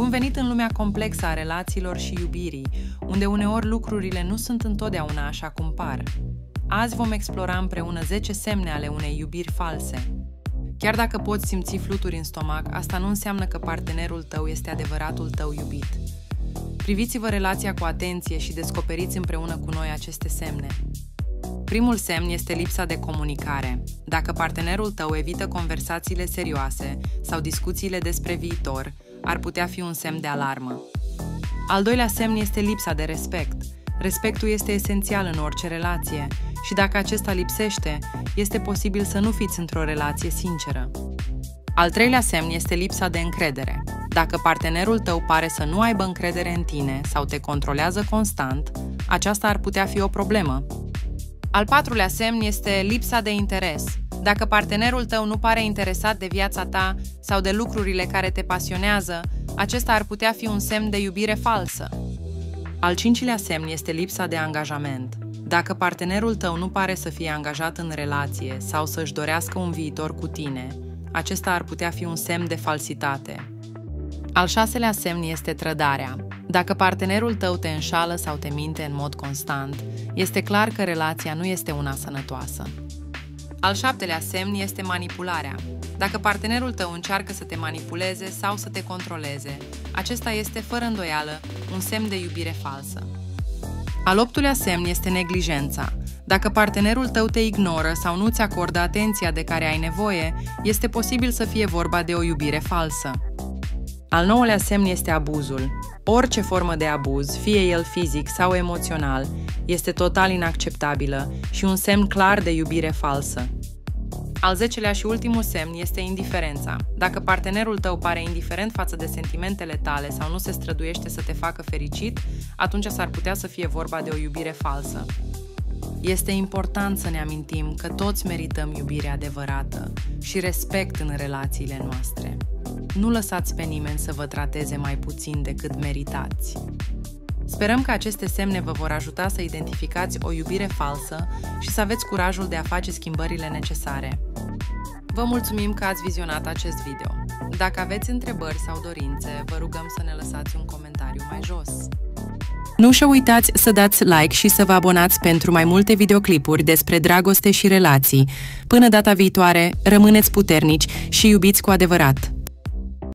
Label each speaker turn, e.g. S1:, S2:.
S1: Bun venit în lumea complexă a relațiilor și iubirii, unde uneori lucrurile nu sunt întotdeauna așa cum par. Azi vom explora împreună 10 semne ale unei iubiri false. Chiar dacă poți simți fluturi în stomac, asta nu înseamnă că partenerul tău este adevăratul tău iubit. Priviți-vă relația cu atenție și descoperiți împreună cu noi aceste semne. Primul semn este lipsa de comunicare. Dacă partenerul tău evită conversațiile serioase sau discuțiile despre viitor, ar putea fi un semn de alarmă. Al doilea semn este lipsa de respect. Respectul este esențial în orice relație și dacă acesta lipsește, este posibil să nu fiți într-o relație sinceră. Al treilea semn este lipsa de încredere. Dacă partenerul tău pare să nu aibă încredere în tine sau te controlează constant, aceasta ar putea fi o problemă. Al patrulea semn este lipsa de interes. Dacă partenerul tău nu pare interesat de viața ta sau de lucrurile care te pasionează, acesta ar putea fi un semn de iubire falsă. Al cincilea semn este lipsa de angajament. Dacă partenerul tău nu pare să fie angajat în relație sau să-și dorească un viitor cu tine, acesta ar putea fi un semn de falsitate. Al șaselea semn este trădarea. Dacă partenerul tău te înșală sau te minte în mod constant, este clar că relația nu este una sănătoasă. Al șaptelea semn este manipularea. Dacă partenerul tău încearcă să te manipuleze sau să te controleze, acesta este fără îndoială un semn de iubire falsă. Al optulea semn este neglijența. Dacă partenerul tău te ignoră sau nu ți acordă atenția de care ai nevoie, este posibil să fie vorba de o iubire falsă. Al nouălea semn este abuzul. Orice formă de abuz, fie el fizic sau emoțional, este total inacceptabilă și un semn clar de iubire falsă. Al zecelea și ultimul semn este indiferența. Dacă partenerul tău pare indiferent față de sentimentele tale sau nu se străduiește să te facă fericit, atunci s-ar putea să fie vorba de o iubire falsă. Este important să ne amintim că toți merităm iubire adevărată și respect în relațiile noastre. Nu lăsați pe nimeni să vă trateze mai puțin decât meritați. Sperăm că aceste semne vă vor ajuta să identificați o iubire falsă și să aveți curajul de a face schimbările necesare. Vă mulțumim că ați vizionat acest video. Dacă aveți întrebări sau dorințe, vă rugăm să ne lăsați un comentariu mai jos. Nu și uitați să dați like și să vă abonați pentru mai multe videoclipuri despre dragoste și relații. Până data viitoare, rămâneți puternici și iubiți cu adevărat!